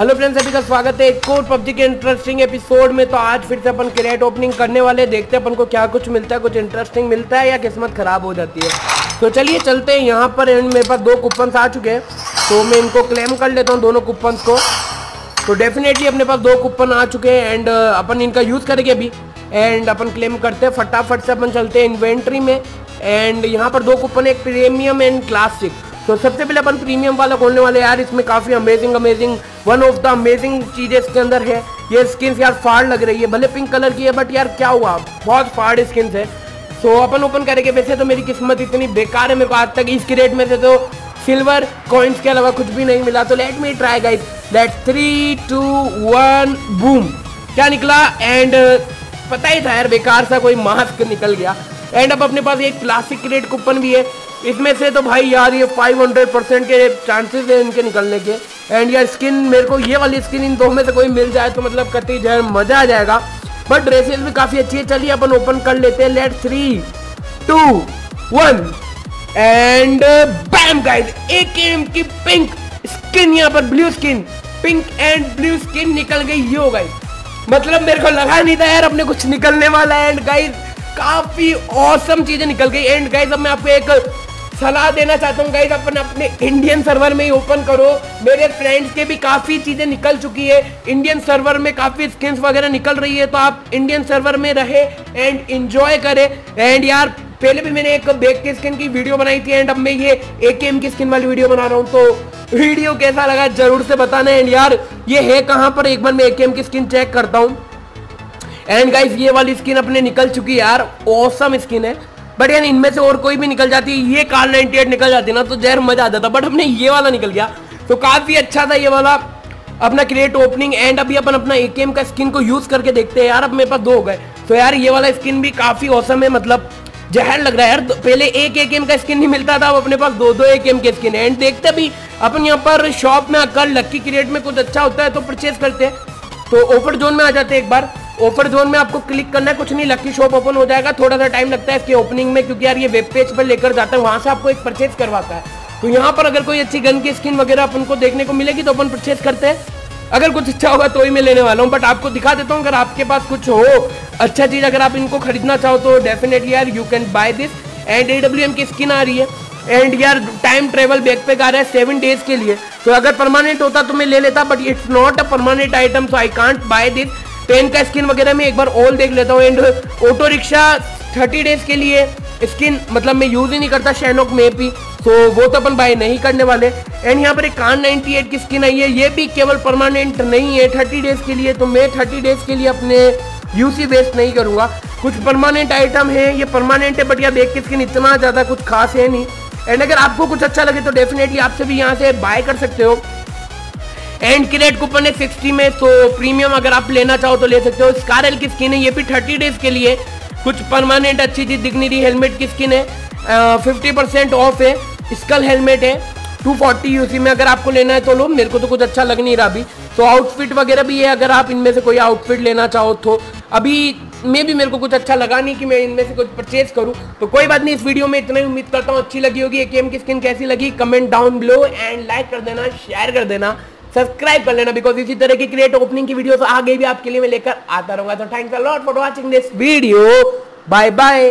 Hello friends, सभी का स्वागत है। एक और पबजी के इंटरेस्टिंग एपिसोड में तो आज फिर से अपन क्रेट ओपनिंग करने वाले देखते हैं अपन को क्या कुछ मिलता है, कुछ इंटरेस्टिंग मिलता है या किस्मत खराब हो जाती है। तो चलिए चलते हैं। यहाँ पर मेरे पास दो कूपन आ चुके हैं। तो मैं इनको क्लेम कर लेता हूँ दोनों कूपन को। तो डेफिनेटली अपने पास दो कूपन आ चुके हैं एंड अपन इनका यूज़ करेंगे अभी। एंड अपन क्लेम करते हैं। फटाफट से अपन चलते हैं इन्वेंट्री में। एंड यहाँ पर दो कूपन एक प्रीमियम एंड क्लासिक तो सबसे पहले अपन प्रीमियम वाला खोलने वाले यार, इसमें काफ़ी amazing amazing one of the amazing चीज़ें इसके अंदर है। ये स्किन यार फाड़ लग रही है, भले पिंक कलर की है बट यार क्या हुआ? बहुत फाड़ स्किन है। सो अपन ओपन करेंगे। वैसे तो मेरी किस्मत इतनी बेकार है मेरे को आज तक। इसकी रेट में से तो सिल्वर कॉइन्स के अलावा कुछ भी नहीं मिला। तो let me try guys let three two one boom क्या निकला? एंड पता ही था यार, बेकार सा कोई मास्क निकल गया। एंड अब अपने पास एक क्लासिक रेट कूपन भी है। इसमें से तो भाई यार ये 500 परसेंट के चांसेस है इनके निकलने के। एंड यार स्किन मेरे को ये वाली स्किन इन दो में से कोई मिल जाए तो मतलब कति जाए, मज़ा आ जाएगा। बट ड्रेसेस भी काफ़ी अच्छी है। चलिए अपन ओपन कर लेते हैं। Let three two one and bam guys एक एम की पिंक स्किन यहाँ पर blue skin pink and blue skin निकल गई। यो गाइस मतलब मेरे को लगा नहीं था यार अपने कुछ निकलने वाला है। एंड गाइस काफ़ी औसम चीज़ें निकल गई। एंड गाइस अब मैं आपको एक सलाह देना चाहता हूँ गाइज़ अपन अपने इंडियन सर्वर में ही ओपन करो। मेरे फ्रेंड्स के भी काफ़ी चीज़ें निकल चुकी है। इंडियन सर्वर में काफ़ी स्किन्स वगैरह निकल रही है तो आप इंडियन सर्वर में रहे एंड इंजॉय करें। एंड यार, पहले भी मैंने एक बेक की स्किन की वीडियो बनाई थी एंड अब मैं ये ए की स्किन वाली वीडियो बना रहा हूँ तो वीडियो कैसा लगा ज़रूर से बताना। एंड यार, ये है कहाँ पर? एक बार मैं ए की स्किन चेक करता हूँ। एंड गाइज़ ये वाली स्किन अपने निकल चुकी है यार। औसम स्किन है। बट यार इनमें से और कोई भी निकल जाती, ये कार 98 निकल जाती ना तो जहर मज़ा आ जाता बट हमने ये वाला निकल गया। तो काफ़ी अच्छा था ये वाला, अपना क्रिएट ओपनिंग एंड अभी अपन अपना ए का स्किन को यूज़ करके देखते हैं। यार, अब मेरे पास दो हो गए। तो यार, ये वाला स्किन भी काफ़ी औसम है मतलब जहर लग रहा है। यार, पहले एक एक एम का स्किन नहीं मिलता था, अब अपने पास दो दो एक एम के स्किन है। एंड देखते भी अपन यहाँ पर शॉप में आकर लक्की क्रिएट में कुछ अच्छा होता है तो परचेज करते हैं। तो ऑफ़र जोन में आ जाते हैं एक बार। ऑफ़र जोन में आपको क्लिक करना है, कुछ नहीं लकी शॉप ओपन हो जाएगा। थोड़ा सा टाइम लगता है इसके ओपनिंग में, क्योंकि यार ये वेब पेज पर लेकर जाता है, वहाँ से आपको एक परचेज करवाता है। तो यहाँ पर अगर कोई अच्छी गन की स्किन वगैरह अपन को देखने को मिलेगी तो अपन परचेज करते हैं। अगर कुछ अच्छा होगा तो ही मैं लेने वाला हूँ। बट आपको दिखा देता हूँ, अगर आपके पास कुछ हो अच्छा चीज़ अगर आप इनको खरीदना चाहो तो डेफिनेटली यार you can buy this and AW की स्किन आ रही है। एंड यार टाइम ट्रेवल बैक पे आ रहा है सेवन डेज़ के लिए। तो अगर परमानेंट होता तो मैं ले लेता but it's not a permanent item so I can't buy this pan का स्किन वगैरह में एक बार ऑल देख लेता हूँ। And auto rickshaw thirty days के लिए स्किन मतलब मैं यूज़ ही नहीं करता शैनोक में भी। तो वो तो अपन बाय नहीं करने वाले। एंड यहाँ पर एक कान 98 की स्किन आई है। ये भी केवल परमानेंट नहीं है। 30 डेज़ के लिए तो मैं 30 डेज़ के लिए अपने यूसी वेस्ट नहीं करूँगा। कुछ परमानेंट आइटम है, ये परमानेंट है बट यार देख के स्किन इतना ज़्यादा कुछ खास है नहीं। एंड अगर आपको कुछ अच्छा लगे तो डेफिनेटली आपसे भी यहाँ से बाय कर सकते हो। एंड क्रेड कूपन है सिक्सटी में तो प्रीमियम अगर आप लेना चाहो तो ले सकते हो। स्कारल की स्किन है, ये भी थर्टी डेज़ के लिए। कुछ परमानेंट अच्छी चीज़ दिखनी रही हेलमेट की स्किन है। फिफ्टी परसेंट ऑफ़ है स्कल हेलमेट है। 240 यूसी में अगर आपको लेना है तो लो, मेरे को तो कुछ अच्छा लग नहीं रहा अभी। तो आउटफिट वगैरह भी है, अगर आप इनमें से कोई आउटफिट लेना चाहो तो। अभी में भी मेरे को कुछ अच्छा लगा नहीं कि मैं इनमें से कुछ परचेज करूँ। तो कोई बात नहीं, इस वीडियो में इतना ही। उम्मीद करता हूँ अच्छी लगी होगी। ए की स्किन कैसी लगी? Comment down below and like कर देना शेयर कर देना। सब्सक्राइब कर लेना बिकॉज़ इसी तरह की क्रिएट ओपनिंग की वीडियो आगे भी आपके लिए मैं लेकर आता रहूँगा। तो thanks a lot for watching this video bye bye